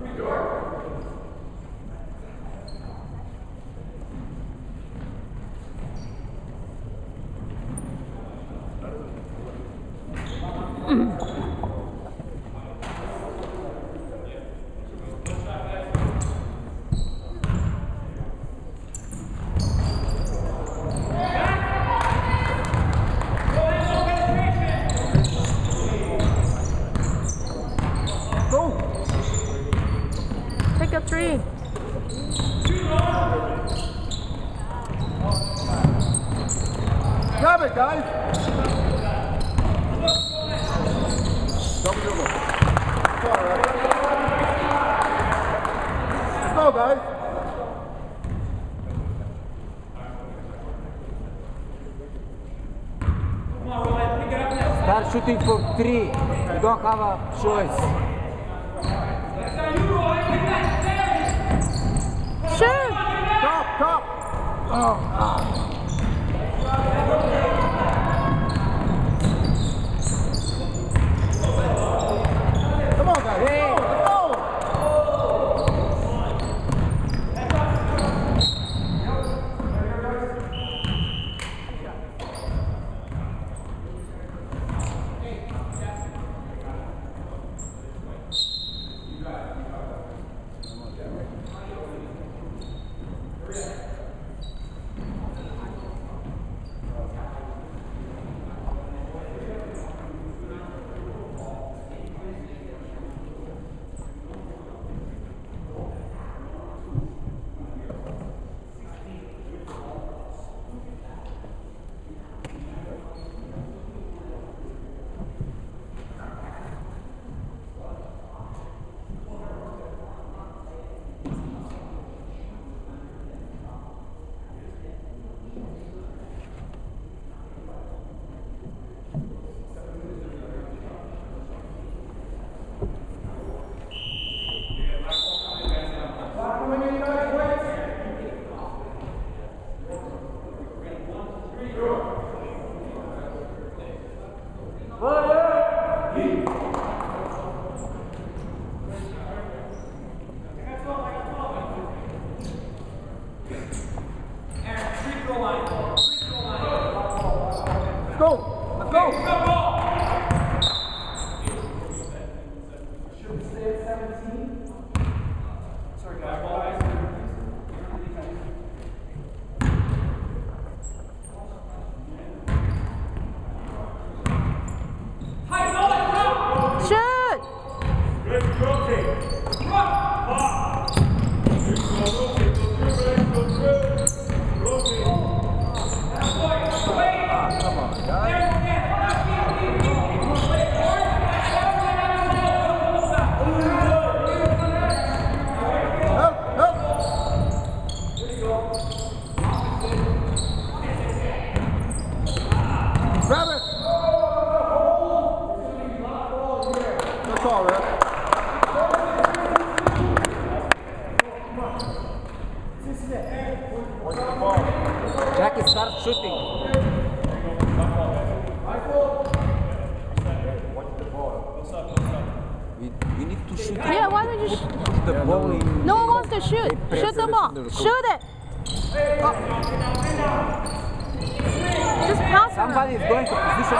Melhor? Shooting for three. You don't have a choice. Shoot! Top, top! Come Yeah, why don't you sh- the ball in. No one wants to shoot. Shoot the ball. Shoot it. Just pass. Somebody is going to position.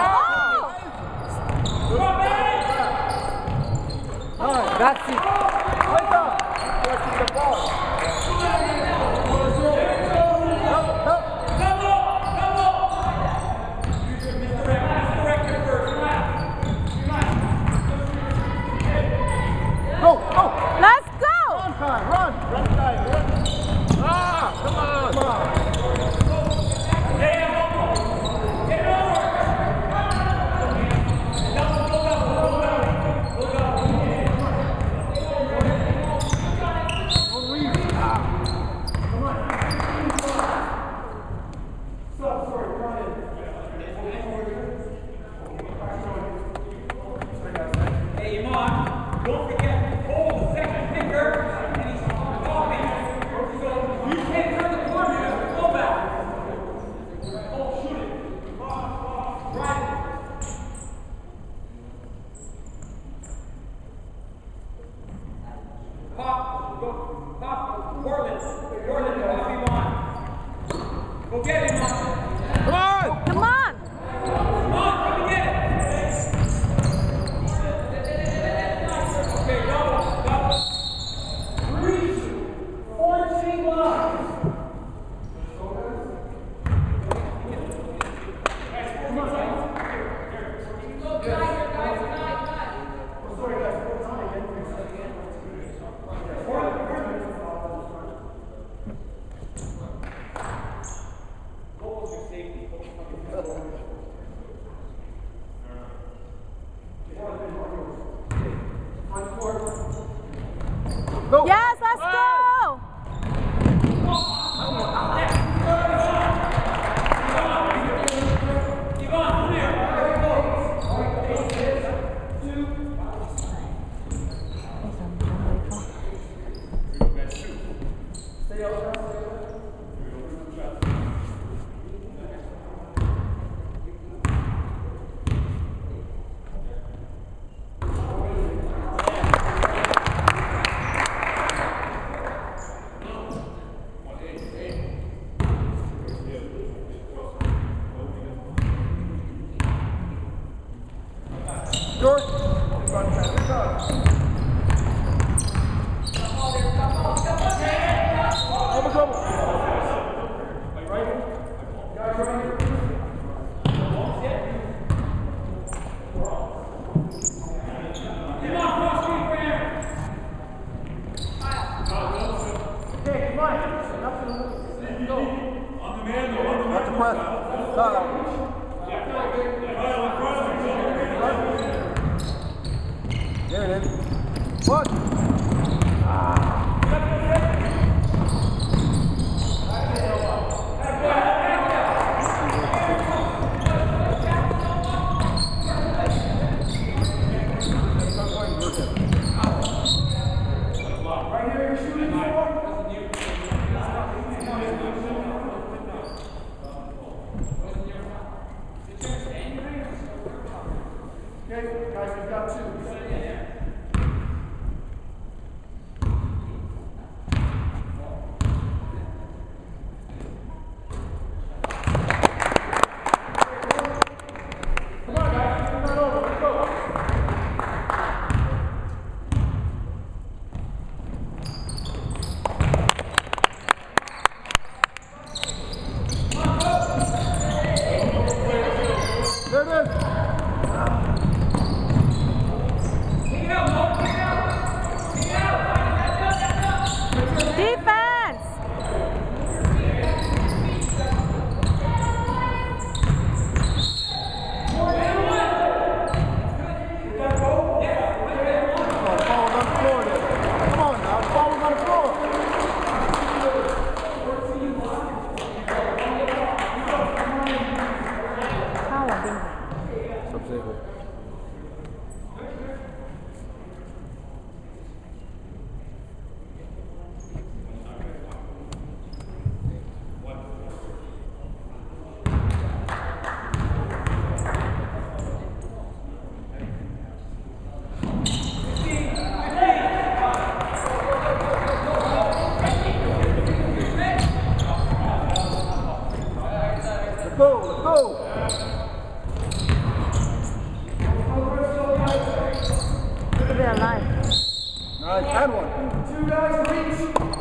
Oh! That's it. Wake up! Watching the ball. Yeah. it. Okay, guys, we've got two. Nice, and one. Two guys reach.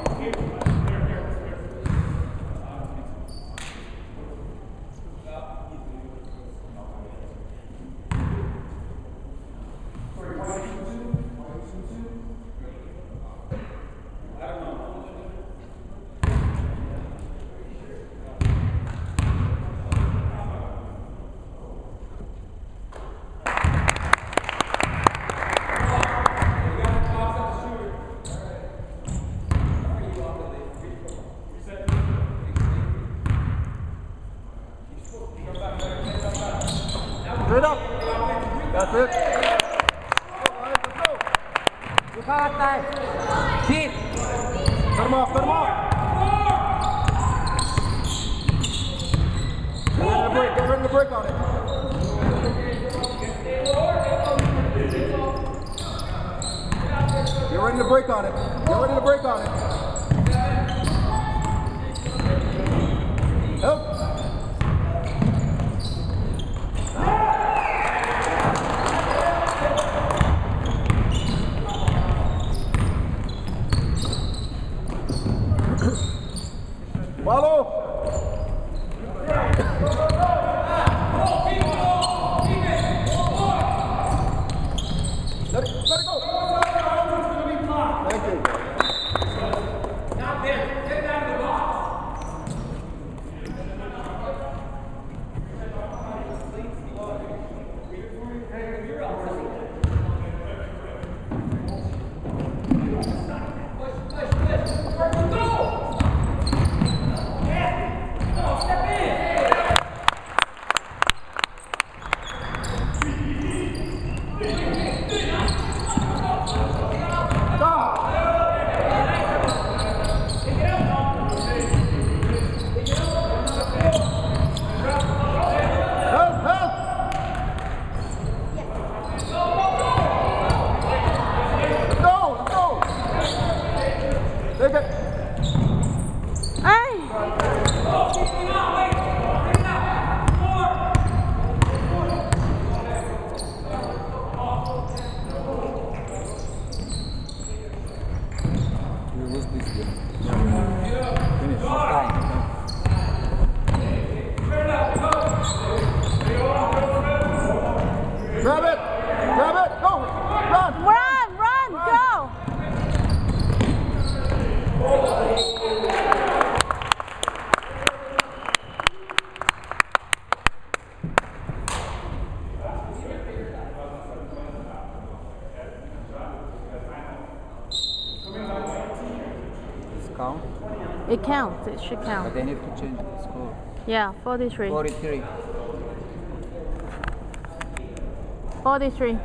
Straight up. That's it. Let's go. Buhat tayo. Hit. Cut him off, cut him off. Get ready to break, get ready to break on it. Get ready to break on it. Get ready to break on it. It counts. It should But count. they need to change the score. Yeah, 43. 43. 43.